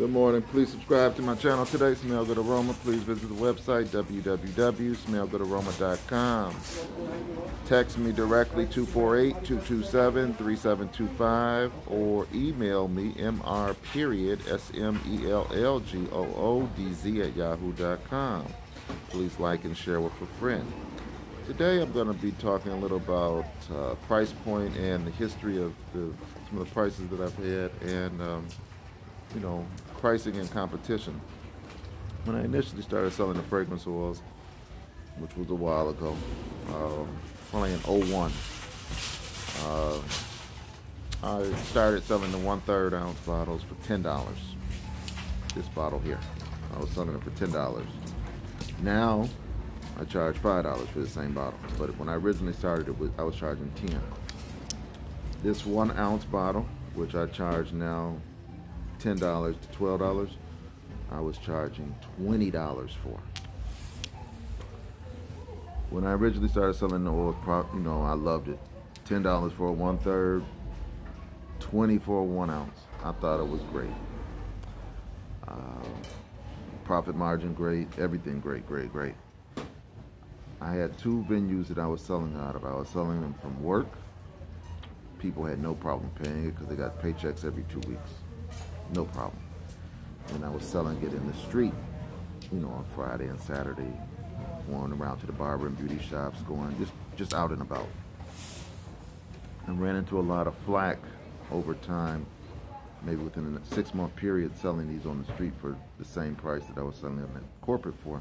Good morning. Please subscribe to my channel today, Smell Good Aroma. Please visit the website, www.smellgoodaroma.com. Text me directly, 248-227-3725, or email me, mr period, S-M-E-L-L-G-O-O-D-Z at yahoo.com. Please like and share with a friend. Today I'm going to be talking a little about uh, price point and the history of the, some of the prices that I've had and, um, you know, pricing and competition. When I initially started selling the fragrance oils, which was a while ago, um, probably in 01, uh, I started selling the one third ounce bottles for $10. This bottle here. I was selling it for $10. Now I charge five dollars for the same bottle. But when I originally started it, I was charging ten. This one ounce bottle, which I charge now ten dollars to twelve dollars, I was charging twenty dollars for. When I originally started selling the oil, you know, I loved it. Ten dollars for a one third, twenty for a one ounce. I thought it was great. Uh, profit margin great, everything great, great, great. I had two venues that I was selling out of. I was selling them from work. People had no problem paying it because they got paychecks every two weeks. No problem. And I was selling it in the street, you know, on Friday and Saturday, going around to the barber and beauty shops, going just, just out and about. And ran into a lot of flack over time, maybe within a six month period, selling these on the street for the same price that I was selling them at corporate for.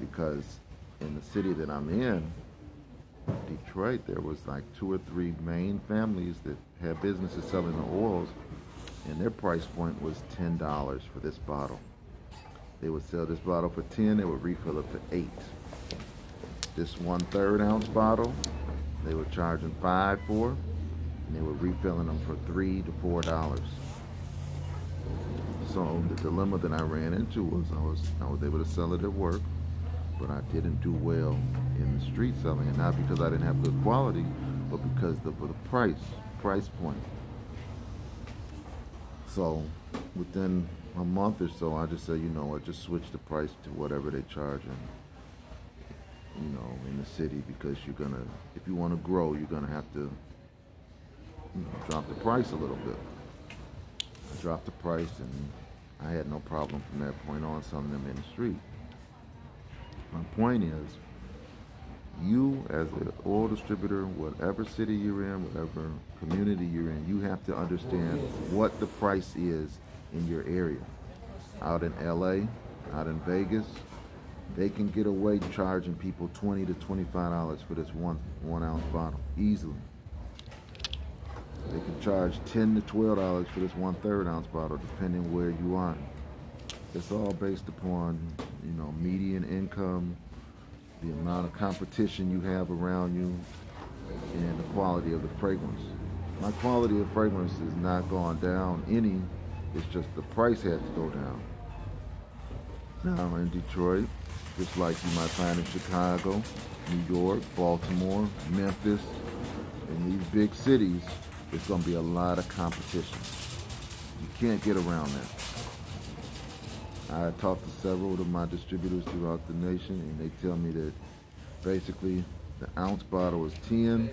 Because in the city that I'm in, Detroit, there was like two or three main families that had businesses selling the oils, and their price point was ten dollars for this bottle. They would sell this bottle for ten, they would refill it for eight. This one third ounce bottle, they were charging five for, and they were refilling them for three to four dollars. So the dilemma that I ran into was I was I was able to sell it at work but I didn't do well in the street selling, and not because I didn't have good quality, but because of the price, price point. So within a month or so, I just said, you know what, just switch the price to whatever they charge, and you know, in the city, because you're gonna, if you want to grow, you're gonna have to you know, drop the price a little bit. I dropped the price, and I had no problem from that point on selling them in the street. My point is, you as an oil distributor, whatever city you're in, whatever community you're in, you have to understand what the price is in your area. Out in LA, out in Vegas, they can get away charging people 20 to $25 for this one one ounce bottle easily. They can charge 10 to $12 for this one third ounce bottle depending where you are. It's all based upon, you know, median income, the amount of competition you have around you, and the quality of the fragrance. My quality of fragrance has not gone down any, it's just the price had to go down. Now in Detroit, just like you might find in Chicago, New York, Baltimore, Memphis, in these big cities, there's gonna be a lot of competition. You can't get around that. I talked to several of my distributors throughout the nation, and they tell me that basically the ounce bottle is 10,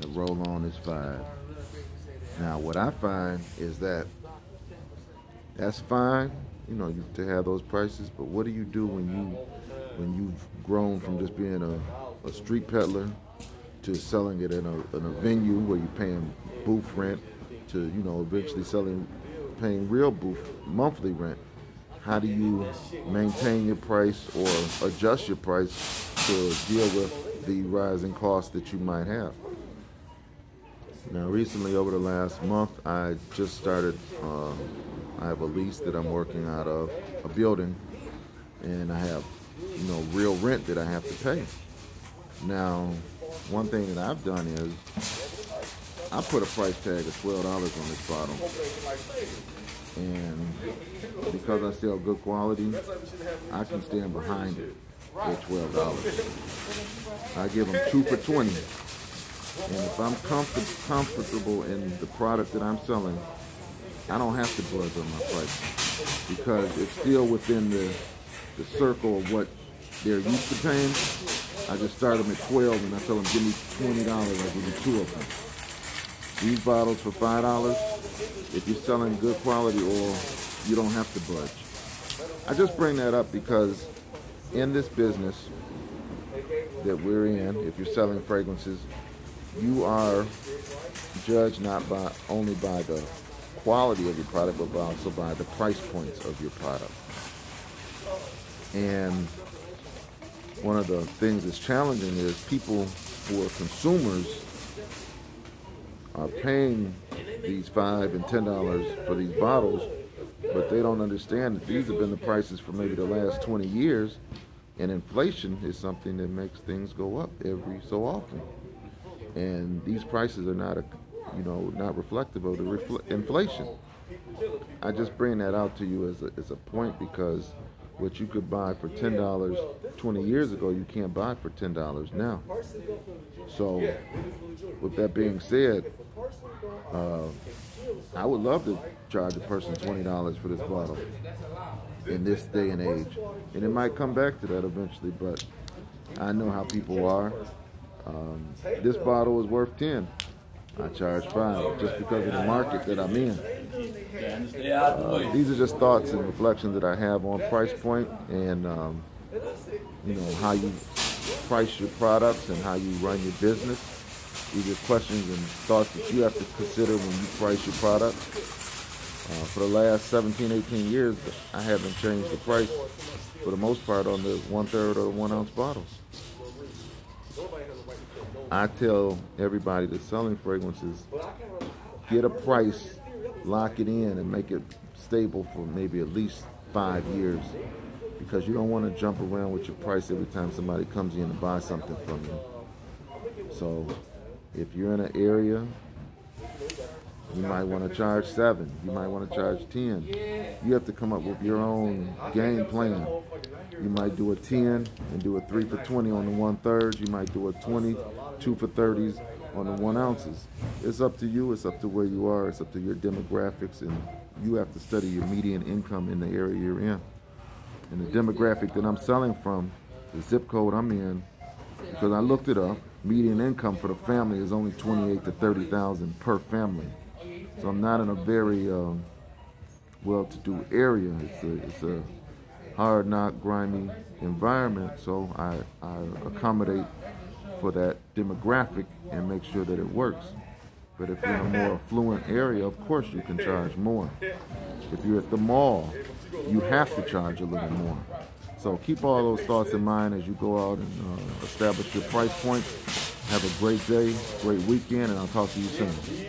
the roll-on is 5. Now, what I find is that that's fine, you know, to have those prices, but what do you do when you when you've grown from just being a, a street peddler to selling it in a, in a venue where you're paying booth rent to, you know, eventually selling, paying real booth monthly rent? How do you maintain your price or adjust your price to deal with the rising costs that you might have. Now, recently, over the last month, I just started. Uh, I have a lease that I'm working out of a building, and I have, you know, real rent that I have to pay. Now, one thing that I've done is I put a price tag of twelve dollars on this bottle and because I sell good quality, I can stand behind it at twelve dollars. I give them two for twenty, and if I'm comfort comfortable in the product that I'm selling, I don't have to budge on my price because it's still within the the circle of what they're used to paying. I just start them at 12 and I tell them, give me $20, I'll give you two of them. These bottles for $5, if you're selling good quality oil, you don't have to budge. I just bring that up because in this business that we're in, if you're selling fragrances, you are judged not by only by the quality of your product, but also by the price points of your product. And one of the things that's challenging is people who are consumers are paying these five and ten dollars for these bottles, but they don't understand that these have been the prices for maybe the last 20 years, and inflation is something that makes things go up every so often. And these prices are not, a, you know, not reflective of the refl- inflation. I just bring that out to you as a, as a point because what you could buy for ten dollars 20 years ago, you can't buy for ten dollars now. So, with that being said, uh, I would love to charge a person twenty dollars for this bottle in this day and age, and it might come back to that eventually. But I know how people are. Um, this bottle is worth ten. I charge five just because of the market that I'm in. Uh, these are just thoughts and reflections that I have on price point and um, you know how you price your products and how you run your business. These are questions and thoughts that you have to consider when you price your product. Uh, for the last 17, 18 years, I haven't changed the price for the most part on the one third or one ounce bottles. I tell everybody that's selling fragrances, get a price, lock it in, and make it stable for maybe at least five years. Because you don't want to jump around with your price every time somebody comes in to buy something from you. So if you're in an area, you might want to charge seven. You might want to charge ten. You have to come up with your own game plan. You might do a 10 and do a 3 for 20 on the one thirds. You might do a 20, 2 for 30s on the one ounces. It's up to you. It's up to where you are. It's up to your demographics. And you have to study your median income in the area you're in. And the demographic that I'm selling from, the zip code I'm in, because I looked it up, median income for the family is only 28 to 30,000 per family. So I'm not in a very um, well-to-do area. It's a, it's a hard knock, grimy environment. So I, I accommodate for that demographic and make sure that it works. But if you're in a more affluent area, of course you can charge more. If you're at the mall, you have to charge a little more. So keep all those thoughts in mind as you go out and uh, establish your price points. Have a great day, great weekend, and I'll talk to you soon.